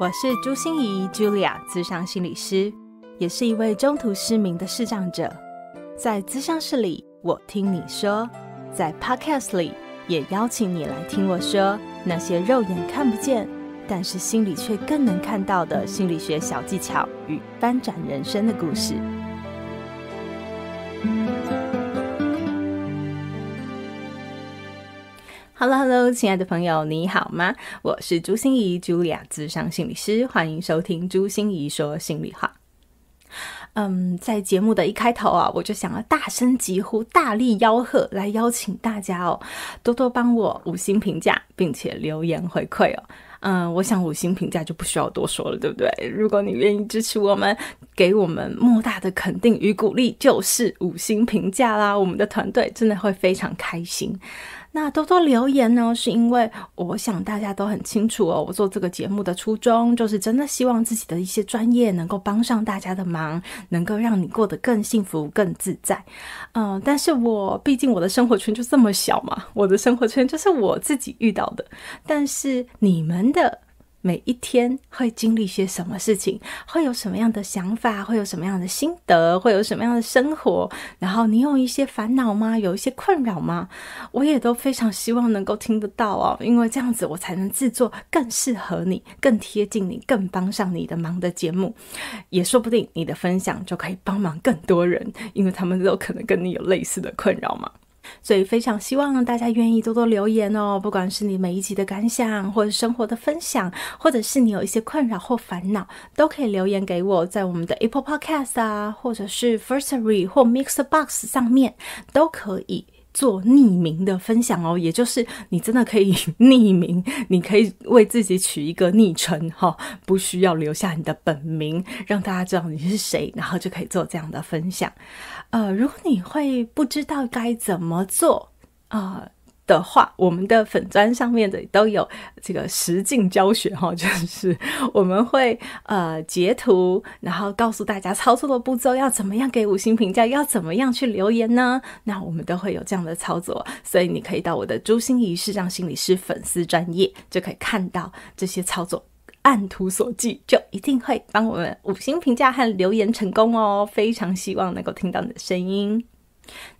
我是朱心怡 Julia，咨商心理师，也是一位中途失明的视障者。在咨商室里，我听你说；在 Podcast 里，也邀请你来听我说那些肉眼看不见，但是心里却更能看到的心理学小技巧与翻转人生的故事。Hello，Hello，亲爱的朋友，你好吗？我是朱心怡，Julia，智商心理师，欢迎收听朱心怡说心里话。嗯，在节目的一开头啊，我就想要大声疾呼、大力吆喝，来邀请大家哦，多多帮我五星评价，并且留言回馈哦。嗯，我想五星评价就不需要多说了，对不对？如果你愿意支持我们，给我们莫大的肯定与鼓励，就是五星评价啦。我们的团队真的会非常开心。那多多留言呢，是因为我想大家都很清楚哦，我做这个节目的初衷就是真的希望自己的一些专业能够帮上大家的忙，能够让你过得更幸福、更自在。嗯，但是我毕竟我的生活圈就这么小嘛，我的生活圈就是我自己遇到的，但是你们的。每一天会经历些什么事情？会有什么样的想法？会有什么样的心得？会有什么样的生活？然后你有一些烦恼吗？有一些困扰吗？我也都非常希望能够听得到哦，因为这样子我才能制作更适合你、更贴近你、更帮上你的忙的节目。也说不定你的分享就可以帮忙更多人，因为他们都可能跟你有类似的困扰嘛。所以非常希望大家愿意多多留言哦，不管是你每一集的感想，或者生活的分享，或者是你有一些困扰或烦恼，都可以留言给我，在我们的 Apple Podcast 啊，或者是 Firstory 或 Mixer Box 上面都可以做匿名的分享哦。也就是你真的可以 匿名，你可以为自己取一个昵称哈，不需要留下你的本名，让大家知道你是谁，然后就可以做这样的分享。呃，如果你会不知道该怎么做啊的话，我们的粉砖上面的都有这个实境教学哈，就是我们会呃截图，然后告诉大家操作的步骤要怎么样给五星评价，要怎么样去留言呢？那我们都会有这样的操作，所以你可以到我的朱心怡视障心理师粉丝专业就可以看到这些操作。按图索骥，就一定会帮我们五星评价和留言成功哦！非常希望能够听到你的声音。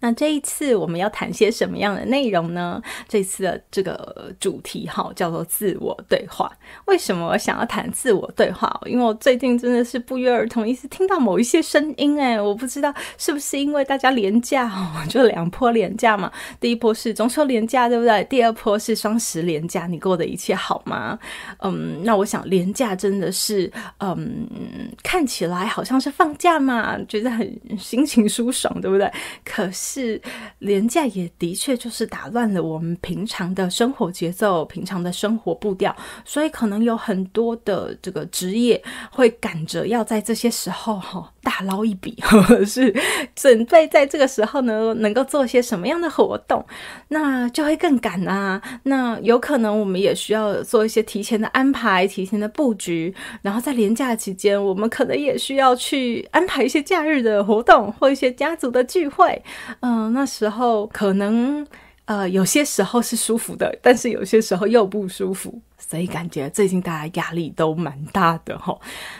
那这一次我们要谈些什么样的内容呢？这次的这个主题哈叫做自我对话。为什么我想要谈自我对话？因为我最近真的是不约而同，一直听到某一些声音，哎，我不知道是不是因为大家廉价，就两波廉价嘛。第一波是中秋廉价，对不对？第二波是双十廉价，你过的一切好吗？嗯，那我想廉价真的是，嗯，看起来好像是放假嘛，觉得很心情舒爽，对不对？可是，廉价也的确就是打乱了我们平常的生活节奏、平常的生活步调，所以可能有很多的这个职业会赶着要在这些时候哈大捞一笔，或 者是准备在这个时候呢能够做些什么样的活动，那就会更赶啊。那有可能我们也需要做一些提前的安排、提前的布局，然后在廉假期间，我们可能也需要去安排一些假日的活动或一些家族的聚会。嗯，那时候可能呃，有些时候是舒服的，但是有些时候又不舒服。所以感觉最近大家压力都蛮大的哈。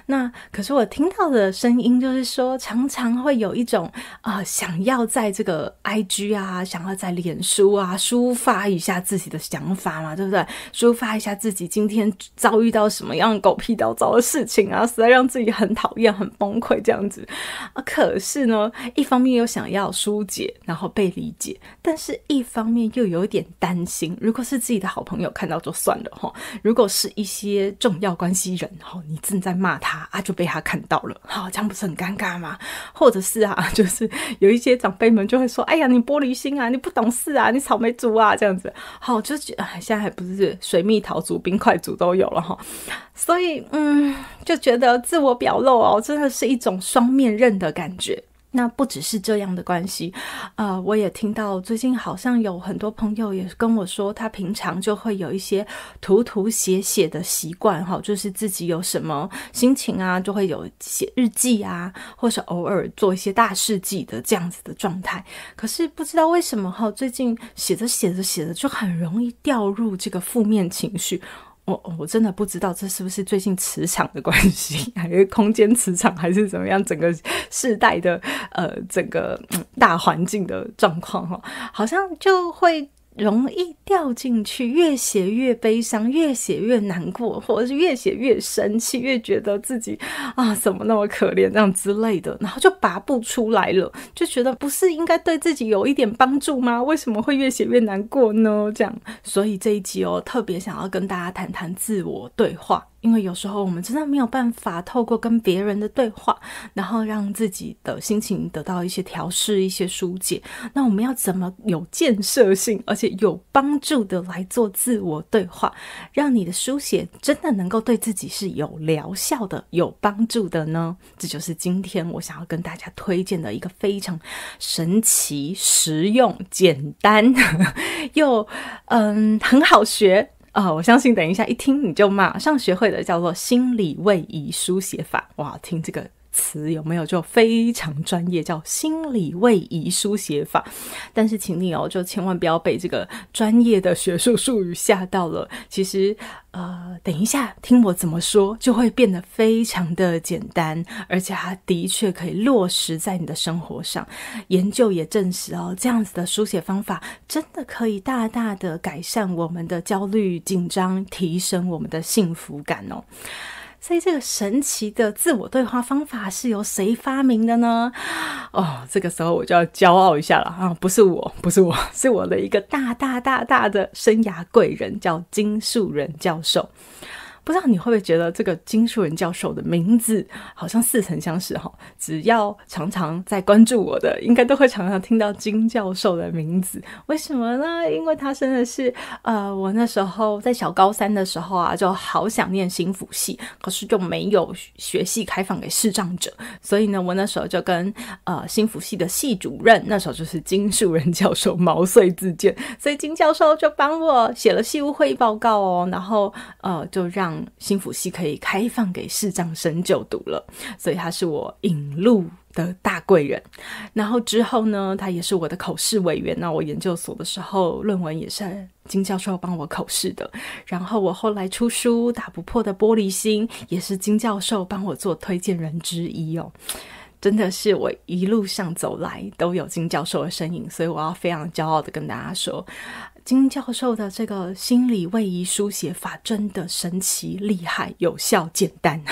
那可是我听到的声音就是说，常常会有一种啊，想要在这个 IG 啊，想要在脸书啊抒发一下自己的想法嘛，对不对？抒发一下自己今天遭遇到什么样狗屁倒灶的事情啊，实在让自己很讨厌、很崩溃这样子啊。可是呢，一方面又想要疏解，然后被理解，但是一方面又有点担心，如果是自己的好朋友看到就算了哈。如果是一些重要关系人，哈，你正在骂他啊，就被他看到了，好，这样不是很尴尬吗？或者是啊，就是有一些长辈们就会说，哎呀，你玻璃心啊，你不懂事啊，你草莓族啊，这样子，好，就觉现在还不是水蜜桃族、冰块族都有了哈，所以嗯，就觉得自我表露哦，真的是一种双面刃的感觉。那不只是这样的关系，呃，我也听到最近好像有很多朋友也跟我说，他平常就会有一些涂涂写写的习惯，哈，就是自己有什么心情啊，就会有写日记啊，或是偶尔做一些大事记的这样子的状态。可是不知道为什么哈，最近写着写着写着就很容易掉入这个负面情绪。我我真的不知道这是不是最近磁场的关系，还是空间磁场，还是怎么样？整个世代的呃，整个大环境的状况哈，好像就会。容易掉进去，越写越悲伤，越写越难过，或者是越写越生气，越觉得自己啊怎么那么可怜这样之类的，然后就拔不出来了，就觉得不是应该对自己有一点帮助吗？为什么会越写越难过呢？这样，所以这一集哦，特别想要跟大家谈谈自我对话。因为有时候我们真的没有办法透过跟别人的对话，然后让自己的心情得到一些调试、一些疏解。那我们要怎么有建设性而且有帮助的来做自我对话，让你的书写真的能够对自己是有疗效的、有帮助的呢？这就是今天我想要跟大家推荐的一个非常神奇、实用、简单 又嗯很好学。啊，我相信等一下一听你就马上学会的，叫做心理位移书写法。哇，听这个。词有没有就非常专业，叫心理位移书写法。但是，请你哦，就千万不要被这个专业的学术术语吓到了。其实，呃，等一下听我怎么说，就会变得非常的简单，而且它的确可以落实在你的生活上。研究也证实哦，这样子的书写方法真的可以大大的改善我们的焦虑、紧张，提升我们的幸福感哦。所以，这个神奇的自我对话方法是由谁发明的呢？哦，这个时候我就要骄傲一下了啊！不是我，不是我，是我的一个大大大大的生涯贵人，叫金树仁教授。不知道你会不会觉得这个金树人教授的名字好像似曾相识哈？只要常常在关注我的，应该都会常常听到金教授的名字。为什么呢？因为他真的是呃，我那时候在小高三的时候啊，就好想念新辅系，可是就没有学系开放给视障者，所以呢，我那时候就跟呃新辅系的系主任，那时候就是金树人教授毛遂自荐，所以金教授就帮我写了系务会议报告哦，然后呃就让。新府系可以开放给视障生就读了，所以他是我引路的大贵人。然后之后呢，他也是我的口试委员。那我研究所的时候，论文也是金教授帮我口试的。然后我后来出书《打不破的玻璃心》，也是金教授帮我做推荐人之一哦。真的是我一路上走来都有金教授的身影，所以我要非常骄傲的跟大家说。金教授的这个心理位移书写法真的神奇、厉害、有效、简单，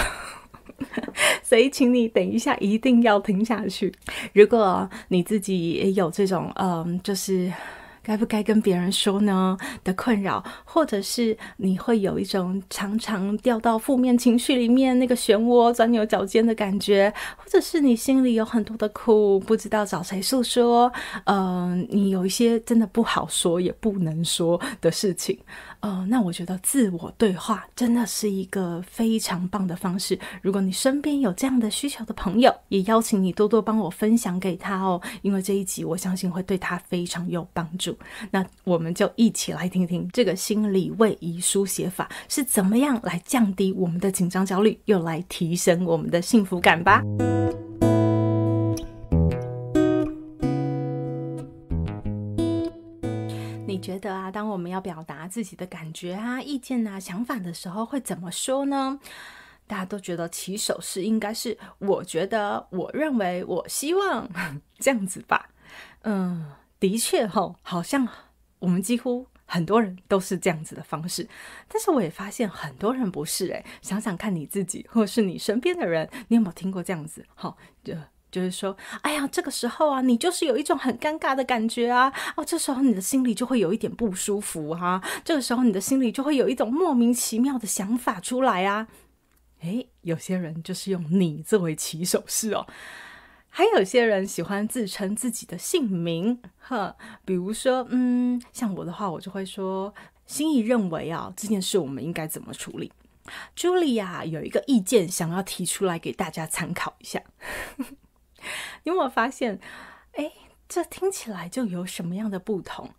所以请你等一下一定要听下去。如果你自己也有这种，嗯，就是。该不该跟别人说呢的困扰，或者是你会有一种常常掉到负面情绪里面那个漩涡钻牛角尖的感觉，或者是你心里有很多的苦，不知道找谁诉说，嗯，你有一些真的不好说也不能说的事情。哦，那我觉得自我对话真的是一个非常棒的方式。如果你身边有这样的需求的朋友，也邀请你多多帮我分享给他哦，因为这一集我相信会对他非常有帮助。那我们就一起来听听这个心理位移书写法是怎么样来降低我们的紧张焦虑，又来提升我们的幸福感吧。觉得啊，当我们要表达自己的感觉啊、意见啊、想法的时候，会怎么说呢？大家都觉得起手是应该是“我觉得”“我认为”“我希望” 这样子吧？嗯，的确哈，好像我们几乎很多人都是这样子的方式。但是我也发现很多人不是诶，想想看你自己，或是你身边的人，你有没有听过这样子？好，就。就是说，哎呀，这个时候啊，你就是有一种很尴尬的感觉啊，哦，这时候你的心里就会有一点不舒服哈，这个时候你的心里就会有一种莫名其妙的想法出来啊，诶，有些人就是用你作为起手式哦，还有些人喜欢自称自己的姓名，呵，比如说，嗯，像我的话，我就会说，心意认为啊，这件事我们应该怎么处理？茱莉亚有一个意见想要提出来给大家参考一下。你有没有发现？哎，这听起来就有什么样的不同？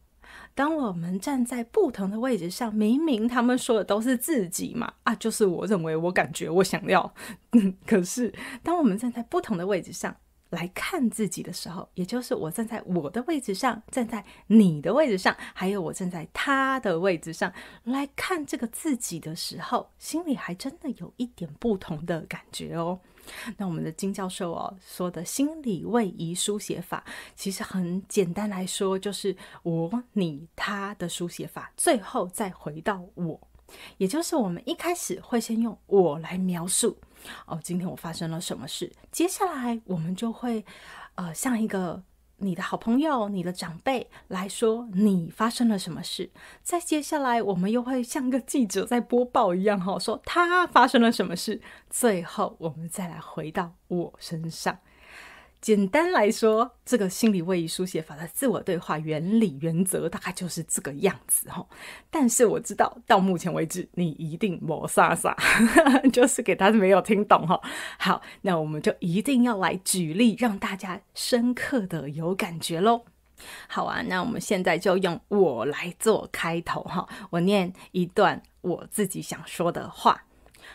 当我们站在不同的位置上，明明他们说的都是自己嘛，啊，就是我认为、我感觉、我想要。可是，当我们站在不同的位置上，来看自己的时候，也就是我站在我的位置上，站在你的位置上，还有我站在他的位置上来看这个自己的时候，心里还真的有一点不同的感觉哦。那我们的金教授哦说的心理位移书写法，其实很简单来说，就是我、你、他的书写法，最后再回到我，也就是我们一开始会先用我来描述哦，今天我发生了什么事，接下来我们就会呃像一个。你的好朋友、你的长辈来说，你发生了什么事？再接下来，我们又会像个记者在播报一样，哈，说他发生了什么事。最后，我们再来回到我身上。简单来说，这个心理位移书写法的自我对话原理原则大概就是这个样子哈。但是我知道到目前为止，你一定摩撒撒，就是给他没有听懂哈。好，那我们就一定要来举例，让大家深刻的有感觉喽。好啊，那我们现在就用我来做开头哈，我念一段我自己想说的话。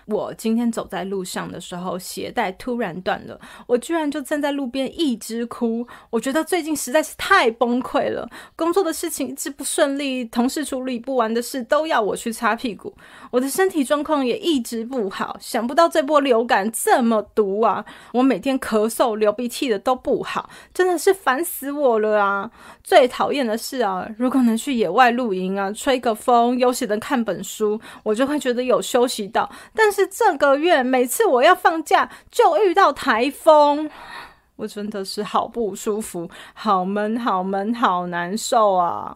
我今天走在路上的时候，鞋带突然断了，我居然就站在路边一直哭。我觉得最近实在是太崩溃了，工作的事情一直不顺利，同事处理不完的事都要我去擦屁股，我的身体状况也一直不好。想不到这波流感这么毒啊！我每天咳嗽、流鼻涕的都不好，真的是烦死我了啊！最讨厌的是啊，如果能去野外露营啊，吹个风，悠闲的看本书，我就会觉得有休息到，但是。这个月，每次我要放假就遇到台风，我真的是好不舒服，好闷，好闷，好难受啊！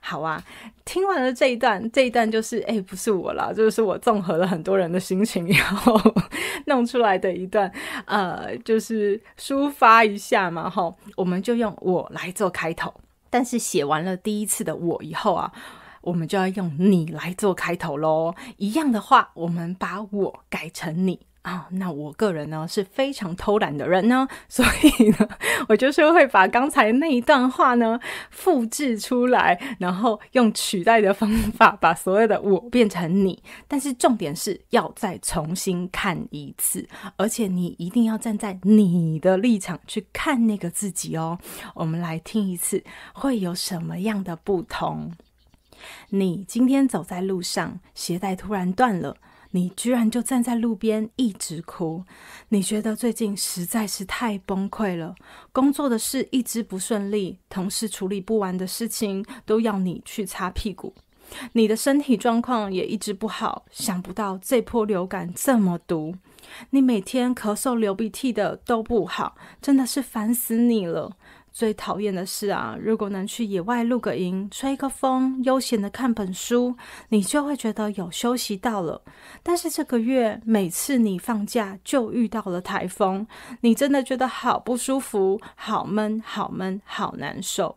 好啊，听完了这一段，这一段就是哎，不是我啦，就是我综合了很多人的心情，然后 弄出来的一段，呃，就是抒发一下嘛，哈，我们就用我来做开头，但是写完了第一次的我以后啊。我们就要用你来做开头喽。一样的话，我们把我改成你啊。那我个人呢是非常偷懒的人呢，所以呢，我就是会把刚才那一段话呢复制出来，然后用取代的方法把所有的我变成你。但是重点是要再重新看一次，而且你一定要站在你的立场去看那个自己哦。我们来听一次，会有什么样的不同？你今天走在路上，鞋带突然断了，你居然就站在路边一直哭。你觉得最近实在是太崩溃了，工作的事一直不顺利，同事处理不完的事情都要你去擦屁股。你的身体状况也一直不好，想不到这波流感这么毒，你每天咳嗽流鼻涕的都不好，真的是烦死你了。最讨厌的是啊，如果能去野外露个营，吹个风，悠闲的看本书，你就会觉得有休息到了。但是这个月每次你放假就遇到了台风，你真的觉得好不舒服，好闷，好闷，好难受。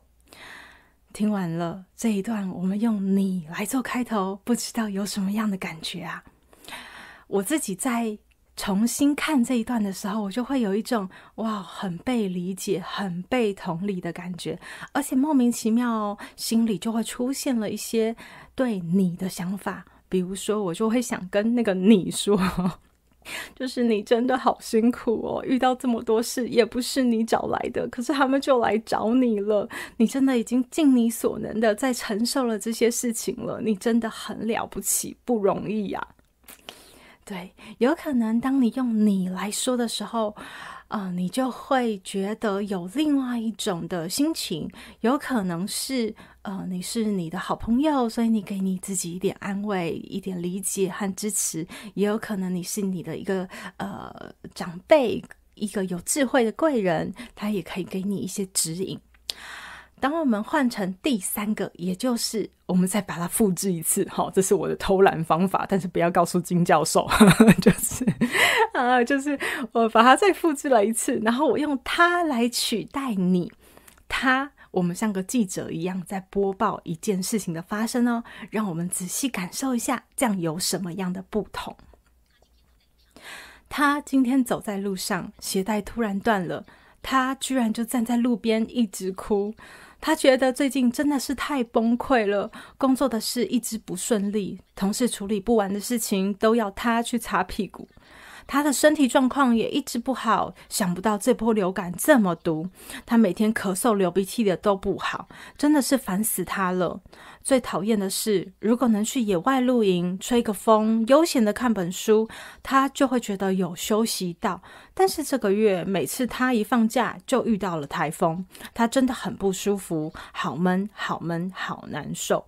听完了这一段，我们用你来做开头，不知道有什么样的感觉啊？我自己在。重新看这一段的时候，我就会有一种哇，很被理解、很被同理的感觉，而且莫名其妙，心里就会出现了一些对你的想法。比如说，我就会想跟那个你说，就是你真的好辛苦哦，遇到这么多事也不是你找来的，可是他们就来找你了。你真的已经尽你所能的在承受了这些事情了，你真的很了不起，不容易呀。对，有可能当你用你来说的时候，啊，你就会觉得有另外一种的心情。有可能是，呃，你是你的好朋友，所以你给你自己一点安慰、一点理解和支持；也有可能你是你的一个呃长辈，一个有智慧的贵人，他也可以给你一些指引。当我们换成第三个，也就是我们再把它复制一次，好，这是我的偷懒方法，但是不要告诉金教授，就是啊，就是我把它再复制了一次，然后我用它来取代你，它，我们像个记者一样在播报一件事情的发生哦，让我们仔细感受一下，这样有什么样的不同？他今天走在路上，鞋带突然断了，他居然就站在路边一直哭。他觉得最近真的是太崩溃了，工作的事一直不顺利，同事处理不完的事情都要他去擦屁股。他的身体状况也一直不好。想不到这波流感这么毒，他每天咳嗽、流鼻涕的都不好，真的是烦死他了。最讨厌的是，如果能去野外露营、吹个风、悠闲的看本书，他就会觉得有休息到。但是这个月每次他一放假，就遇到了台风，他真的很不舒服，好闷、好闷、好难受。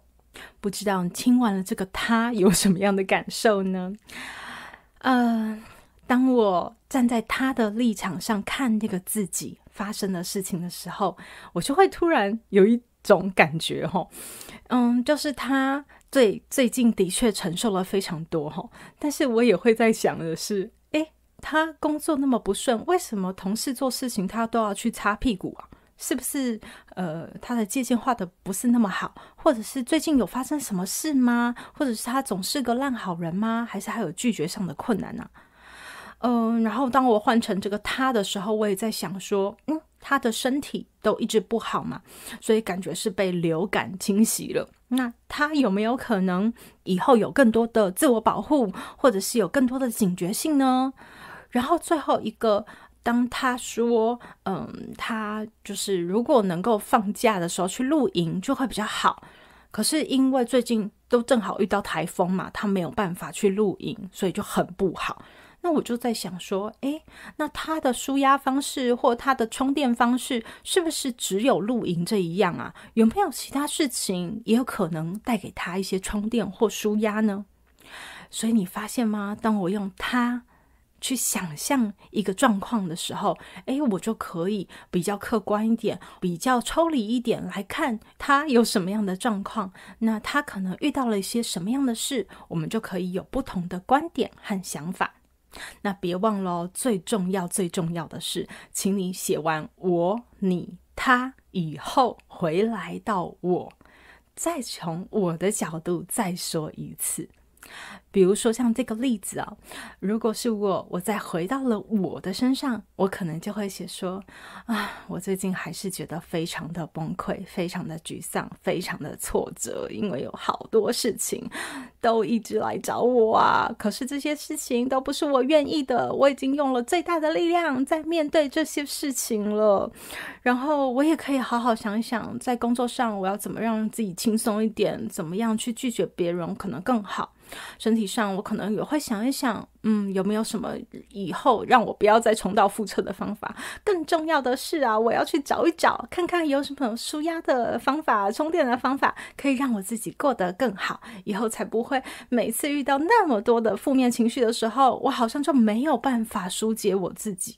不知道你听完了这个，他有什么样的感受呢？呃，当我站在他的立场上看那个自己发生的事情的时候，我就会突然有一。种感觉哈，嗯，就是他最最近的确承受了非常多哈，但是我也会在想的是，诶，他工作那么不顺，为什么同事做事情他都要去擦屁股啊？是不是呃他的界限画的不是那么好，或者是最近有发生什么事吗？或者是他总是个烂好人吗？还是还有拒绝上的困难呢？嗯，然后当我换成这个他的时候，我也在想说，嗯。他的身体都一直不好嘛，所以感觉是被流感侵袭了。那他有没有可能以后有更多的自我保护，或者是有更多的警觉性呢？然后最后一个，当他说，嗯，他就是如果能够放假的时候去露营就会比较好。可是因为最近都正好遇到台风嘛，他没有办法去露营，所以就很不好。那我就在想说，诶，那他的舒压方式或他的充电方式，是不是只有露营这一样啊？有没有其他事情也有可能带给他一些充电或舒压呢？所以你发现吗？当我用他去想象一个状况的时候，诶，我就可以比较客观一点，比较抽离一点来看他有什么样的状况，那他可能遇到了一些什么样的事，我们就可以有不同的观点和想法。那别忘了，最重要、最重要的是，请你写完我、你、他以后，回来到我，再从我的角度再说一次。比如说像这个例子啊，如果是我，我再回到了我的身上，我可能就会写说啊，我最近还是觉得非常的崩溃，非常的沮丧，非常的挫折，因为有好多事情都一直来找我啊。可是这些事情都不是我愿意的，我已经用了最大的力量在面对这些事情了。然后我也可以好好想想，在工作上我要怎么让自己轻松一点，怎么样去拒绝别人可能更好。身体上，我可能也会想一想，嗯，有没有什么以后让我不要再重蹈覆辙的方法？更重要的是啊，我要去找一找，看看有什么舒压的方法、充电的方法，可以让我自己过得更好，以后才不会每次遇到那么多的负面情绪的时候，我好像就没有办法疏解我自己。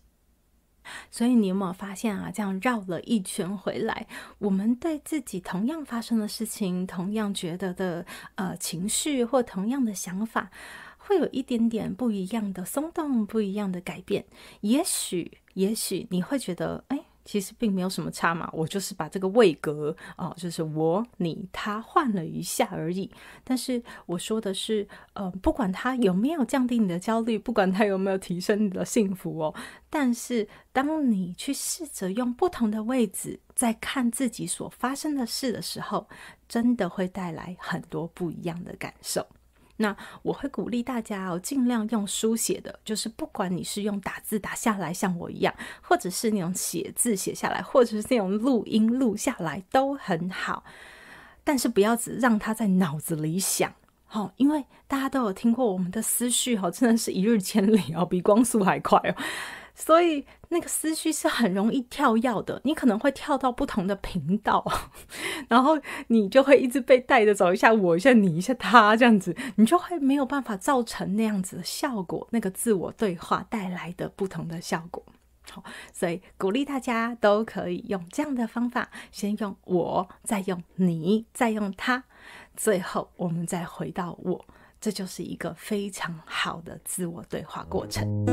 所以你有没有发现啊？这样绕了一圈回来，我们对自己同样发生的事情、同样觉得的呃情绪或同样的想法，会有一点点不一样的松动、不一样的改变。也许，也许你会觉得，哎。其实并没有什么差嘛，我就是把这个位格哦，就是我、你、他换了一下而已。但是我说的是，呃，不管他有没有降低你的焦虑，不管他有没有提升你的幸福哦，但是当你去试着用不同的位置在看自己所发生的事的时候，真的会带来很多不一样的感受。那我会鼓励大家哦，尽量用书写的，就是不管你是用打字打下来，像我一样，或者是那种写字写下来，或者是那种录音录下来，都很好。但是不要只让它在脑子里想，好，因为大家都有听过我们的思绪，哈，真的是一日千里哦，比光速还快哦。所以那个思绪是很容易跳跃的，你可能会跳到不同的频道，然后你就会一直被带着走，一下我一下你一下他这样子，你就会没有办法造成那样子的效果，那个自我对话带来的不同的效果。好，所以鼓励大家都可以用这样的方法，先用我，再用你，再用他，最后我们再回到我，这就是一个非常好的自我对话过程。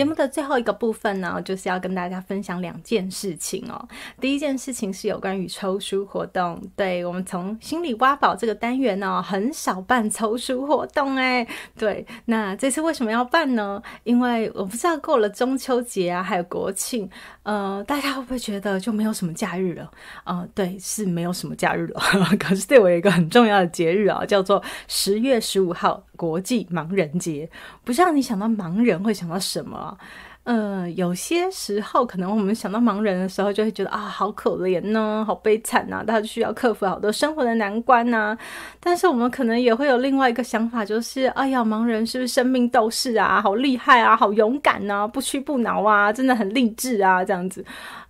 节目的最后一个部分呢，就是要跟大家分享两件事情哦。第一件事情是有关于抽书活动，对我们从心理挖宝这个单元呢，很少办抽书活动哎。对，那这次为什么要办呢？因为我不知道过了中秋节啊，还有国庆，呃，大家会不会觉得就没有什么假日了？呃，对，是没有什么假日了。可是对我有一个很重要的节日啊，叫做十月十五号国际盲人节。不知道你想到盲人会想到什么？呃，有些时候可能我们想到盲人的时候，就会觉得啊，好可怜呢，好悲惨呐，他需要克服好多生活的难关呐。但是我们可能也会有另外一个想法，就是哎呀，盲人是不是生命斗士啊？好厉害啊，好勇敢呐，不屈不挠啊，真的很励志啊，这样子。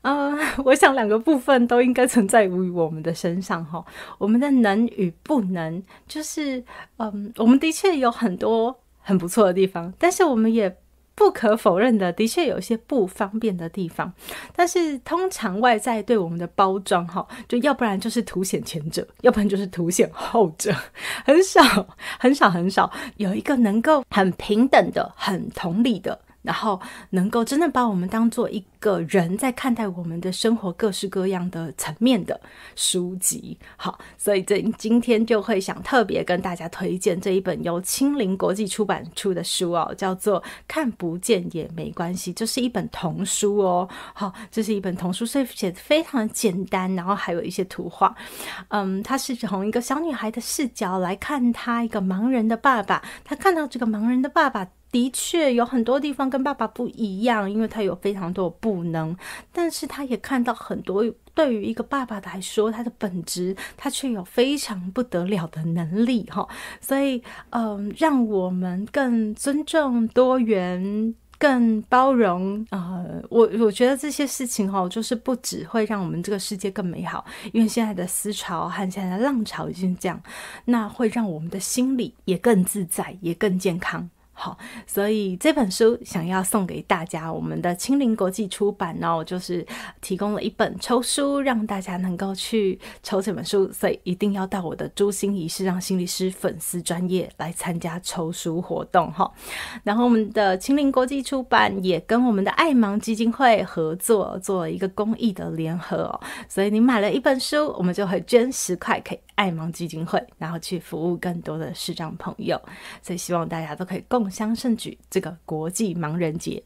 嗯，我想两个部分都应该存在于我们的身上哈。我们的能与不能，就是嗯，我们的确有很多很不错的地方，但是我们也。不可否认的，的确有一些不方便的地方，但是通常外在对我们的包装，哈，就要不然就是凸显前者，要不然就是凸显后者，很少很少很少有一个能够很平等的、很同理的。然后能够真的把我们当做一个人在看待我们的生活各式各样的层面的书籍，好，所以这今天就会想特别跟大家推荐这一本由青林国际出版出的书哦，叫做《看不见也没关系》，这是一本童书哦，好，这是一本童书，所以写的非常的简单，然后还有一些图画，嗯，它是从一个小女孩的视角来看她一个盲人的爸爸，她看到这个盲人的爸爸。的确有很多地方跟爸爸不一样，因为他有非常多的不能，但是他也看到很多对于一个爸爸来说，他的本质他却有非常不得了的能力哈，所以嗯，让我们更尊重多元、更包容啊，我我觉得这些事情哈，就是不只会让我们这个世界更美好，因为现在的思潮和现在的浪潮已经这样，那会让我们的心里也更自在，也更健康。好，所以这本书想要送给大家，我们的青林国际出版哦，就是提供了一本抽书，让大家能够去抽这本书，所以一定要到我的朱心仪是让心理师粉丝专业来参加抽书活动哈。然后我们的青林国际出版也跟我们的爱芒基金会合作，做了一个公益的联合哦，所以你买了一本书，我们就会捐十块给爱盲基金会，然后去服务更多的视障朋友，所以希望大家都可以共。襄盛举这个国际盲人节，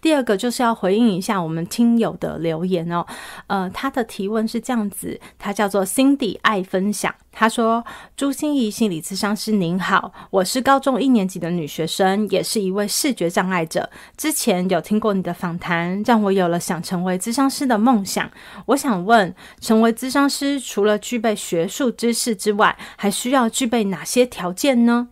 第二个就是要回应一下我们听友的留言哦。呃，他的提问是这样子，他叫做 Cindy 爱分享，他说：“朱心怡心理咨商师您好，我是高中一年级的女学生，也是一位视觉障碍者。之前有听过你的访谈，让我有了想成为咨商师的梦想。我想问，成为咨商师除了具备学术知识之外，还需要具备哪些条件呢？”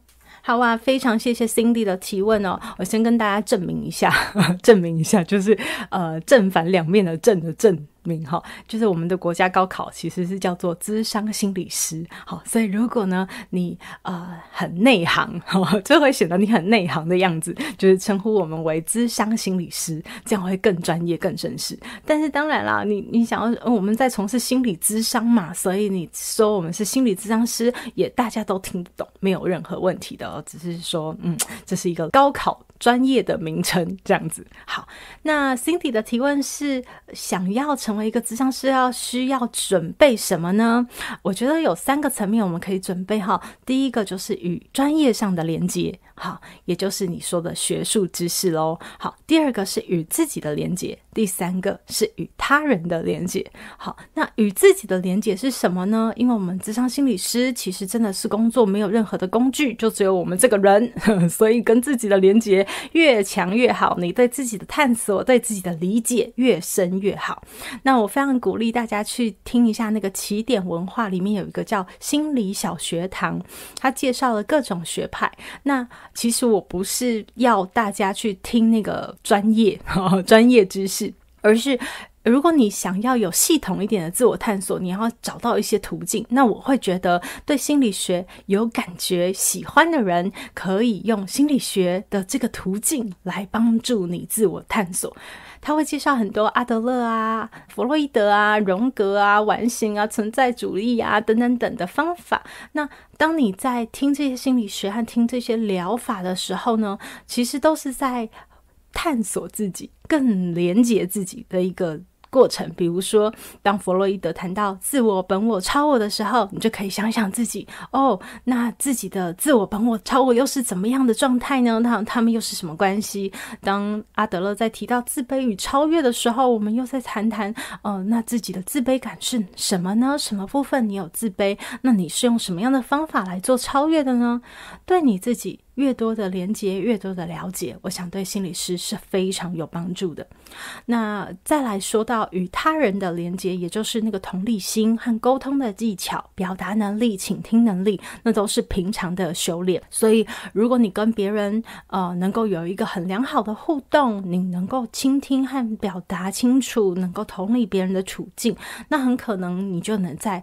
好啊，非常谢谢 Cindy 的提问哦。我先跟大家证明一下，证明一下，就是呃正反两面的正的正。名哈，就是我们的国家高考其实是叫做资商心理师，好，所以如果呢你呃很内行，就会显得你很内行的样子，就是称呼我们为资商心理师，这样会更专业、更正式。但是当然啦，你你想要我们在从事心理咨商嘛，所以你说我们是心理咨商师，也大家都听得懂，没有任何问题的，只是说嗯，这是一个高考。专业的名称这样子好，那 Cindy 的提问是想要成为一个咨商师，要需要准备什么呢？我觉得有三个层面我们可以准备哈。第一个就是与专业上的连接，好，也就是你说的学术知识喽。好，第二个是与自己的连接，第三个是与他人的连接。好，那与自己的连接是什么呢？因为我们咨商心理师其实真的是工作没有任何的工具，就只有我们这个人，所以跟自己的连接。越强越好，你对自己的探索、对自己的理解越深越好。那我非常鼓励大家去听一下那个起点文化里面有一个叫心理小学堂，他介绍了各种学派。那其实我不是要大家去听那个专业 专业知识，而是。如果你想要有系统一点的自我探索，你要找到一些途径。那我会觉得，对心理学有感觉、喜欢的人，可以用心理学的这个途径来帮助你自我探索。他会介绍很多阿德勒啊、弗洛伊德啊、荣格啊、完形啊、存在主义啊等等等的方法。那当你在听这些心理学和听这些疗法的时候呢，其实都是在。探索自己、更连接自己的一个。过程，比如说，当弗洛伊德谈到自我、本我、超我的时候，你就可以想想自己哦，那自己的自我、本我、超我又是怎么样的状态呢？他他们又是什么关系？当阿德勒在提到自卑与超越的时候，我们又在谈谈，呃，那自己的自卑感是什么呢？什么部分你有自卑？那你是用什么样的方法来做超越的呢？对你自己。越多的连接，越多的了解，我想对心理师是非常有帮助的。那再来说到与他人的连接，也就是那个同理心和沟通的技巧、表达能力、倾听能力，那都是平常的修炼。所以，如果你跟别人呃能够有一个很良好的互动，你能够倾听和表达清楚，能够同理别人的处境，那很可能你就能在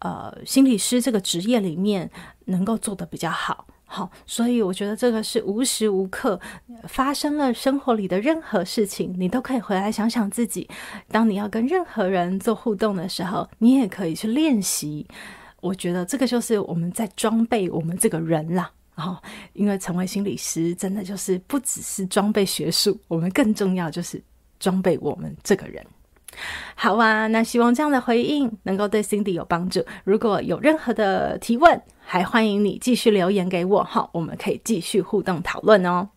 呃心理师这个职业里面能够做得比较好。好，所以我觉得这个是无时无刻发生了生活里的任何事情，你都可以回来想想自己。当你要跟任何人做互动的时候，你也可以去练习。我觉得这个就是我们在装备我们这个人啦。哦，因为成为心理师，真的就是不只是装备学术，我们更重要就是装备我们这个人。好啊，那希望这样的回应能够对 Cindy 有帮助。如果有任何的提问，还欢迎你继续留言给我哈，我们可以继续互动讨论哦。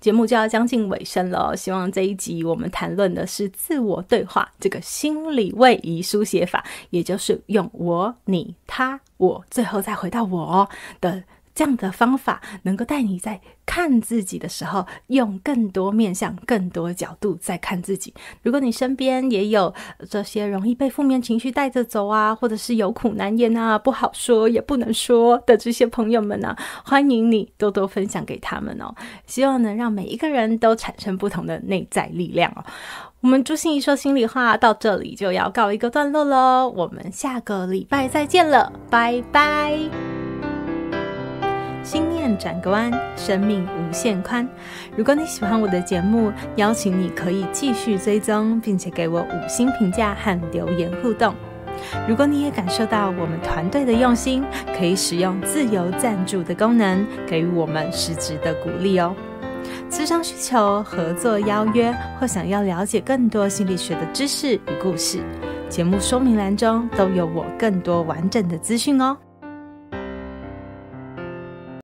节目就要将近尾声了，希望这一集我们谈论的是自我对话这个心理位移书写法，也就是用我、你、他、我，最后再回到我的。这样的方法能够带你在看自己的时候，用更多面向、更多角度在看自己。如果你身边也有这些容易被负面情绪带着走啊，或者是有苦难言啊、不好说也不能说的这些朋友们呢，欢迎你多多分享给他们哦。希望能让每一个人都产生不同的内在力量哦。我们朱心怡说心里话到这里就要告一个段落喽，我们下个礼拜再见了，拜拜。心念转个弯，生命无限宽。如果你喜欢我的节目，邀请你可以继续追踪，并且给我五星评价和留言互动。如果你也感受到我们团队的用心，可以使用自由赞助的功能，给予我们实质的鼓励哦。咨商需求、合作邀约，或想要了解更多心理学的知识与故事，节目说明栏中都有我更多完整的资讯哦。